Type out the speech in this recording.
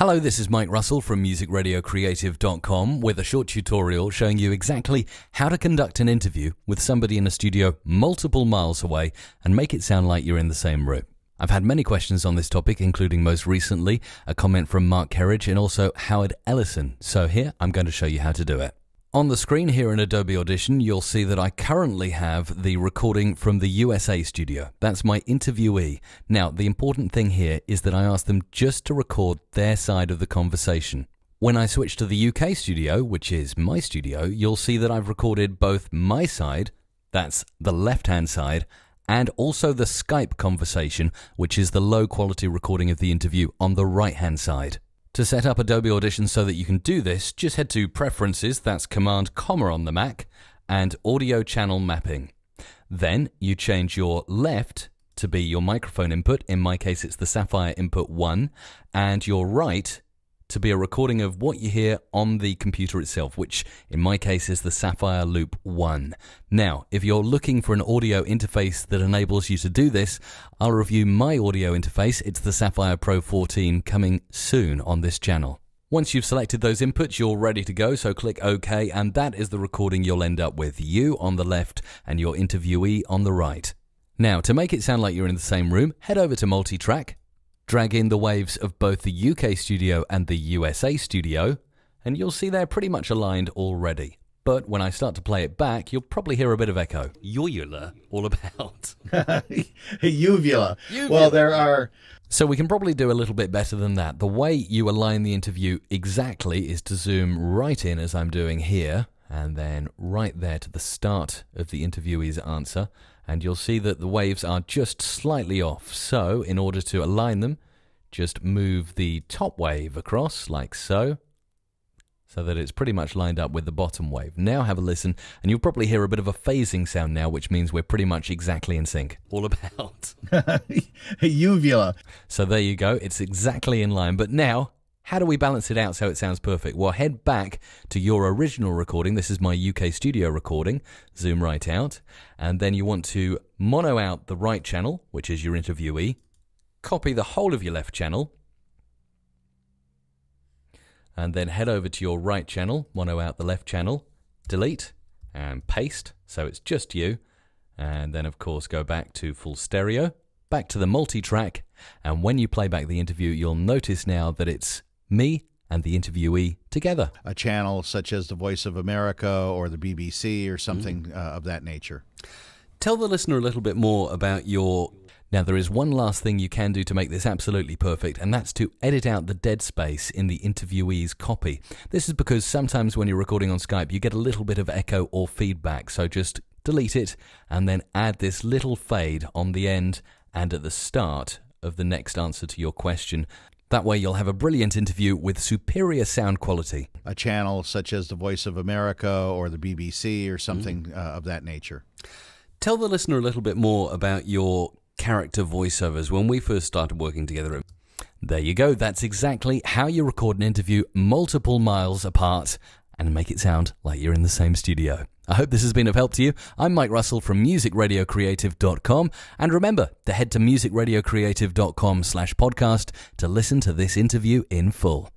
Hello, this is Mike Russell from musicradiocreative.com with a short tutorial showing you exactly how to conduct an interview with somebody in a studio multiple miles away and make it sound like you're in the same room. I've had many questions on this topic, including most recently a comment from Mark Kerridge and also Howard Ellison. So here I'm going to show you how to do it. On the screen here in Adobe Audition, you'll see that I currently have the recording from the USA studio. That's my interviewee. Now, the important thing here is that I asked them just to record their side of the conversation. When I switch to the UK studio, which is my studio, you'll see that I've recorded both my side, that's the left hand side, and also the Skype conversation, which is the low quality recording of the interview on the right hand side. To set up Adobe Audition so that you can do this, just head to Preferences, that's Command comma on the Mac, and Audio Channel Mapping. Then you change your left to be your microphone input, in my case it's the Saffire input 1, and your right to be a recording of what you hear on the computer itself, which in my case is the Saffire Loop 1. Now, if you're looking for an audio interface that enables you to do this, I'll review my audio interface. It's the Saffire Pro 14 coming soon on this channel. Once you've selected those inputs, you're ready to go, so click OK, and that is the recording you'll end up with. You on the left and your interviewee on the right. Now, to make it sound like you're in the same room, head over to Multitrack, drag in the waves of both the UK studio and the USA studio, and you'll see they're pretty much aligned already. But when I start to play it back, you'll probably hear a bit of echo. Uvula, all about. Uvula. Well, there are. So we can probably do a little bit better than that. The way you align the interview exactly is to zoom right in as I'm doing here, and then right there to the start of the interviewee's answer, and you'll see that the waves are just slightly off. So in order to align them, just move the top wave across like so, so that it's pretty much lined up with the bottom wave. Now have a listen, and you'll probably hear a bit of a phasing sound now, which means we're pretty much exactly in sync. All about. Uvula. So there you go, it's exactly in line. But now, how do we balance it out so it sounds perfect? Well, head back to your original recording. This is my UK studio recording. Zoom right out. And then you want to mono out the right channel, which is your interviewee. Copy the whole of your left channel and then head over to your right channel, mono out the left channel, delete and paste so it's just you, and then of course go back to full stereo, back to the multi-track, and when you play back the interview, you'll notice now that it's me and the interviewee together. A channel such as the Voice of America or the BBC or something mm. uh, of that nature. Tell the listener a little bit more about your now, there is one last thing you can do to make this absolutely perfect, and that's to edit out the dead space in the interviewee's copy. This is because sometimes when you're recording on Skype, you get a little bit of echo or feedback, so just delete it and then add this little fade on the end and at the start of the next answer to your question. That way, you'll have a brilliant interview with superior sound quality. A channel such as the Voice of America or the BBC or something mm. uh, of that nature. Tell the listener a little bit more about your character voiceovers when we first started working together. There you go, that's exactly how you record an interview multiple miles apart and make it sound like you're in the same studio. I hope this has been of help to you. I'm Mike Russell from musicradiocreative.com and remember to head to musicradiocreative.com slash podcast to listen to this interview in full.